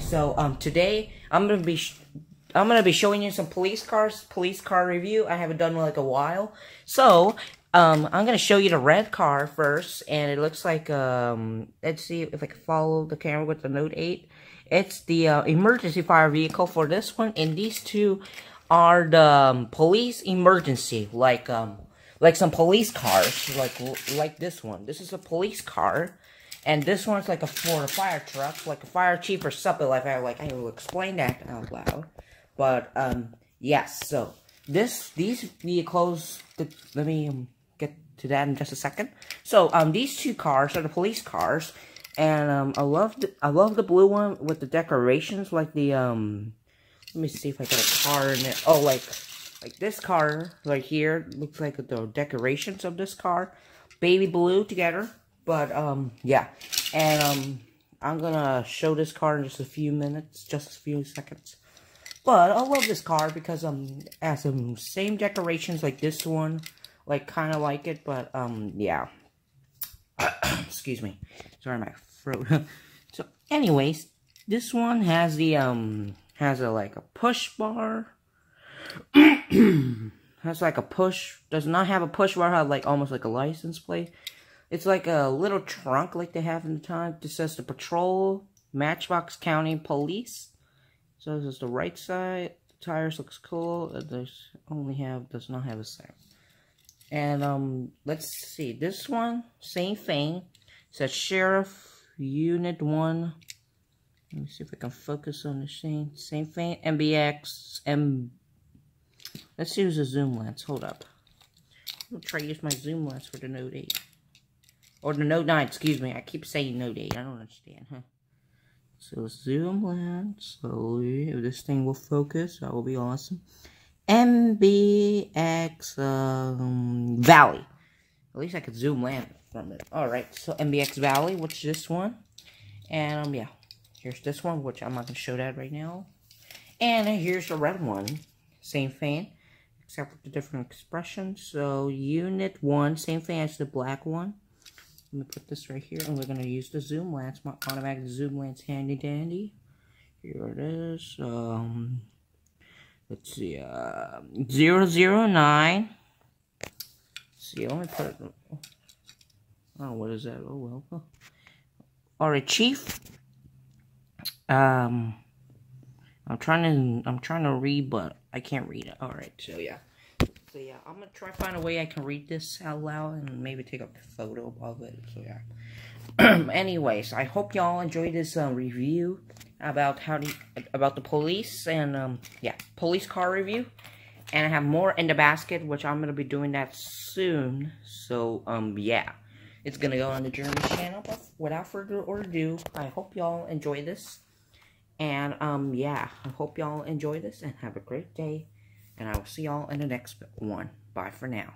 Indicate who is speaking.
Speaker 1: so um, today I'm gonna be I'm gonna be showing you some police cars, police car review. I haven't done one like a while, so um, I'm gonna show you the red car first, and it looks like um, let's see if I can follow the camera with the Note 8. It's the uh, emergency fire vehicle for this one, and these two are the um, police emergency, like um, like some police cars, like like this one. This is a police car and this one's like a for a fire truck, like a fire chief or something like that. Like I will explain that out loud. But um, yes. So this these vehicles. The, let me um, get to that in just a second. So um, these two cars are the police cars, and um, I love the I love the blue one with the decorations, like the um. Let me see if I got a car in it. Oh, like like this car right here looks like the decorations of this car, baby blue together but, um, yeah. And, um, I'm gonna show this car in just a few minutes, just a few seconds. But I love this car because, um, has some same decorations like this one. Like, kind of like it, but, um, yeah. Excuse me. Sorry, my throat. so, anyways, this one has the, um, has a, like, a push bar. has, like, a push, does not have a push bar, have, like, almost like a license plate. It's like a little trunk like they have in the time. It says the Patrol Matchbox County Police. So this is the right side. The tires looks cool. There's only have does not have a sign. And um, let's see. This one, same thing. It says Sheriff Unit One. Let me see if I can focus on the same same thing. MBX M. Let's use a zoom lens. Hold up. I'll try to use my zoom lens for the Note 8. Or the Note 9, excuse me. I keep saying Note 8. I don't understand, huh? So zoom in slowly. If this thing will focus, that will be awesome. MBX um, Valley. At least I could zoom land from it. Alright, so MBX Valley, which is this one. And um, yeah, here's this one, which I'm not going to show that right now. And here's the red one. Same thing, except for the different expressions. So unit 1, same thing as the black one. I'm going to put this right here, and we're going to use the zoom lens, my automatic zoom lens handy dandy. Here it is. Um, let's see, uh, 009. Let's see, let me put it, oh, what is that? Oh, well. Alright, Chief. Um, I'm trying to, I'm trying to read, but I can't read it. Alright, so yeah. So yeah, I'm gonna try find a way I can read this out loud and maybe take a photo of it. So yeah. Anyways, I hope y'all enjoyed this uh, review about how the about the police and um yeah police car review. And I have more in the basket, which I'm gonna be doing that soon. So um yeah, it's gonna go on the Jeremy channel. But without further ado, I hope y'all enjoy this. And um yeah, I hope y'all enjoy this and have a great day. And I will see y'all in the next one. Bye for now.